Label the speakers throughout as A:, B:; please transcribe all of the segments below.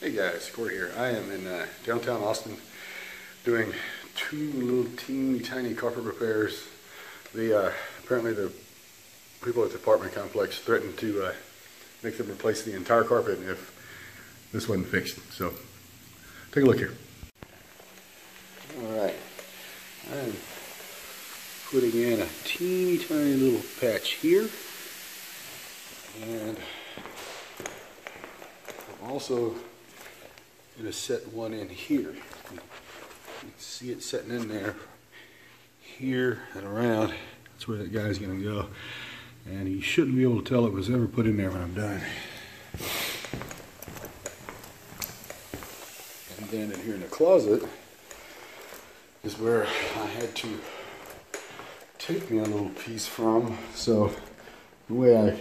A: Hey guys, Corey here. I am in uh, downtown Austin doing two little teeny tiny carpet repairs. The uh, apparently the people at the apartment complex threatened to uh, make them replace the entire carpet if this wasn't fixed. So take a look here. All right, I'm putting in a teeny tiny little patch here, and I'm also going to set one in here. You can see it setting in there, here and around. That's where that guy's going to go. And you shouldn't be able to tell it was ever put in there when I'm done. And then in here in the closet is where I had to take me a little piece from. So the way I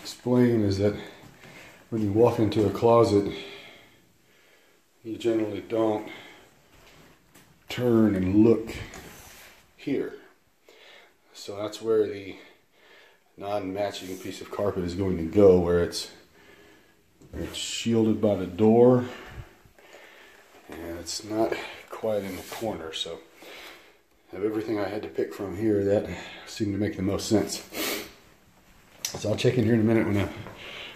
A: explain is that when you walk into a closet, you generally don't turn and look here. So that's where the non-matching piece of carpet is going to go, where it's, it's shielded by the door and it's not quite in the corner. So of everything I had to pick from here, that seemed to make the most sense. So I'll check in here in a minute when I,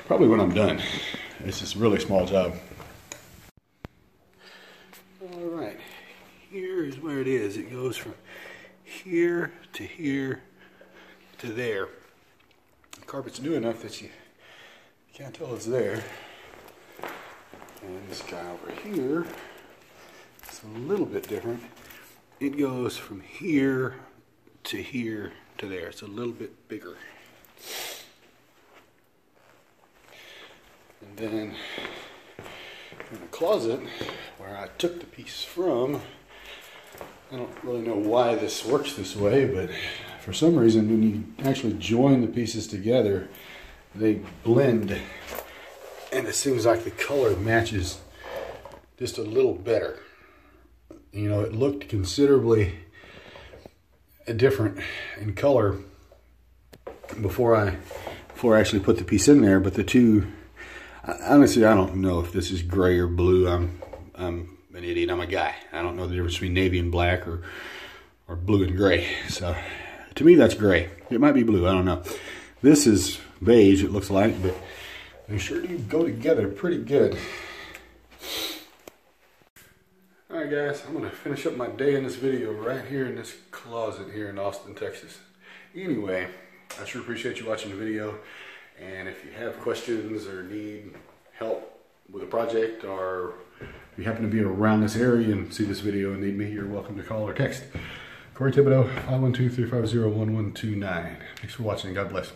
A: probably when I'm done. It's just a really small job. Here is where it is. It goes from here to here to there. The carpet's new enough that you can't tell it's there. And this guy over here is a little bit different. It goes from here to here to there. It's a little bit bigger. And then in the closet where I took the piece from, I don't really know why this works this way, but for some reason, when you actually join the pieces together, they blend, and it seems like the color matches just a little better. You know, it looked considerably different in color before I before I actually put the piece in there, but the two, honestly, I don't know if this is gray or blue. I'm I'm an idiot. I'm a guy. I don't know the difference between navy and black or or blue and gray. So to me, that's gray. It might be blue. I don't know. This is beige. It looks like, but they sure do go together pretty good. All right, guys. I'm gonna finish up my day in this video right here in this closet here in Austin, Texas. Anyway, I sure appreciate you watching the video. And if you have questions or need help with a project or if you happen to be around this area and see this video and need me, you're welcome to call or text. Corey Thibodeau, 512-350-1129. Thanks for watching. God bless.